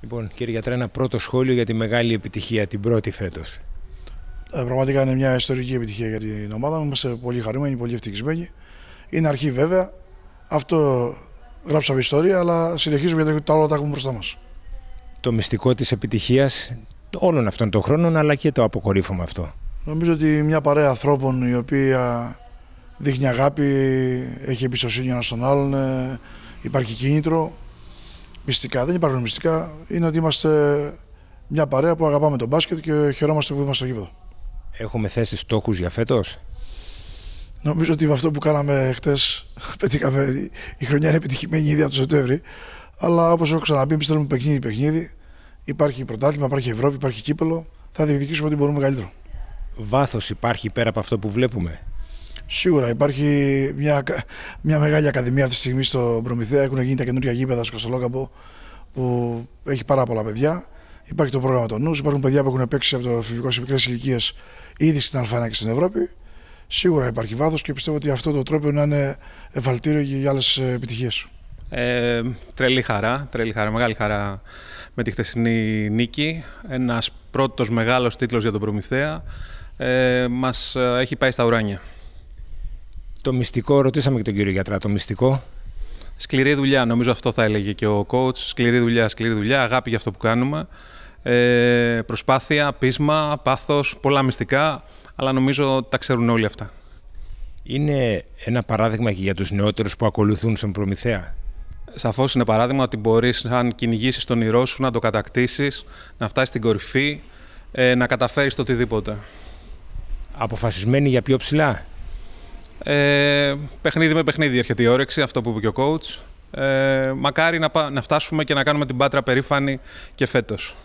Λοιπόν, κύριε Γιατρά, ένα πρώτο σχόλιο για τη μεγάλη επιτυχία, την πρώτη φέτος. Ε, πραγματικά είναι μια ιστορική επιτυχία για την ομάδα μου. Είμαστε πολύ χαρούμενοι, πολύ ευτυχισμένοι. Είναι αρχή βέβαια. Αυτό γράψαμε ιστορία, αλλά συνεχίζουμε γιατί τα όλα τα έχουμε μπροστά μας. Το μυστικό της επιτυχίας όλων αυτών των χρόνων, αλλά και το αποκορύφωμα αυτό. Νομίζω ότι μια παρέα ανθρώπων η οποία δείχνει αγάπη, έχει εμπιστοσύνη ένας στον άλλον, ε, υπάρχει κίνητρο. Μυστικά, δεν υπάρχουν μυστικά. Είναι ότι είμαστε μια παρέα που αγαπάμε τον μπάσκετ και χαιρόμαστε που είμαστε στο γήπεδο. Έχουμε θέσει στόχους για φέτος; Νομίζω ότι με αυτό που κάναμε χτες πετύχαμε. Η χρονιά είναι επιτυχημένη ήδη από το Σεπτέμβρη. Αλλά όπως έχω ξαναπεί, εμείς θέλουμε παιχνίδι-παιχνίδι. Υπάρχει πρωτάθλημα, υπάρχει Ευρώπη, υπάρχει κύπελο. Θα διεκδικήσουμε ό,τι μπορούμε καλύτερο. Βάθος υπάρχει πέρα από αυτό που βλέπουμε; Σίγουρα υπάρχει μια, μια μεγάλη ακαδημία αυτή τη στιγμή στο Προμηθέα. Έχουν γίνει τα καινούργια γήπεδα στο Καστολόκαπο που έχει πάρα πολλά παιδιά. Υπάρχει το πρόγραμμα των νους, υπάρχουν παιδιά που έχουν παίξει από το φιβικό σε μικρές ηλικίες ήδη στην Α1 και στην Ευρώπη. Σίγουρα υπάρχει βάθος και πιστεύω ότι αυτό το τρόπο να είναι εφαλτήριο για άλλες επιτυχίες. Ε, τρελή χαρά, τρελή χαρά, μεγάλη χαρά με τη χθεσινή νίκη. Ένας πρώτος μεγάλος τίτλος για τον Προμηθέα. Ε, μας έχει πάει στα ουράνια. Το μυστικό, ρωτήσαμε και τον κύριο Γιατρά, το μυστικό. Σκληρή δουλειά, νομίζω αυτό θα έλεγε και ο coach. Σκληρή δουλειά, σκληρή δουλειά, αγάπη για αυτό που κάνουμε. Ε, προσπάθεια, πείσμα, πάθος, πολλά μυστικά, αλλά νομίζω τα ξέρουν όλοι αυτά. Είναι ένα παράδειγμα και για τους νεότερους που ακολουθούν στον Προμηθέα. Σαφώς είναι παράδειγμα ότι μπορείς, αν κυνηγήσεις τον ηρώ σου, να το κατακτήσεις, να φτάσεις στην κορυφή, ε, να καταφέρεις το οτιδήποτε. Αποφασισμένοι για πιο ψηλά. Ε, παιχνίδι με παιχνίδι έρχεται η όρεξη, αυτό που είπε και ο coach. Ε, μακάρι να, να φτάσουμε και να κάνουμε την Πάτρα περήφανη και φέτος.